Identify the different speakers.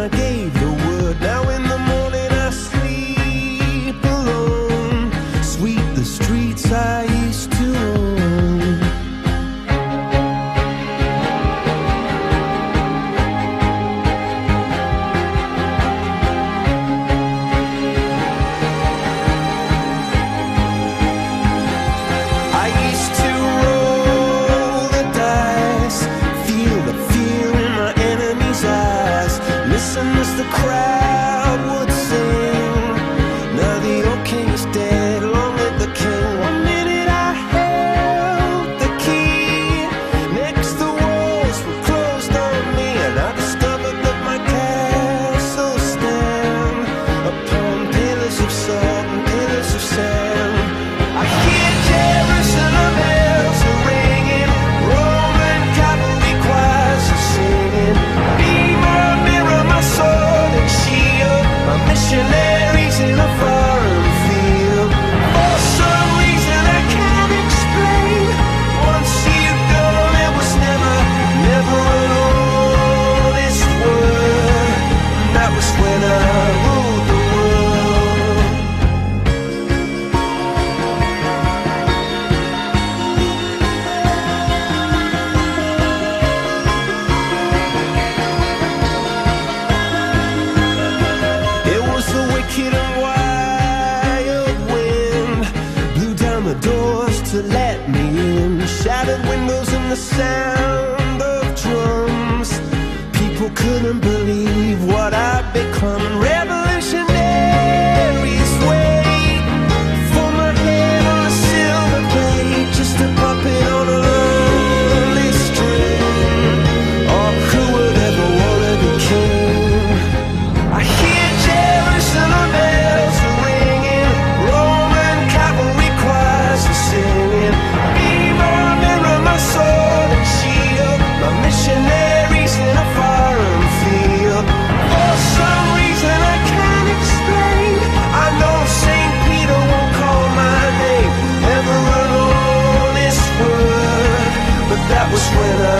Speaker 1: never gave to let me in. Shattered windows and the sound of drums. People couldn't believe what I'd become. Rebel. was with her.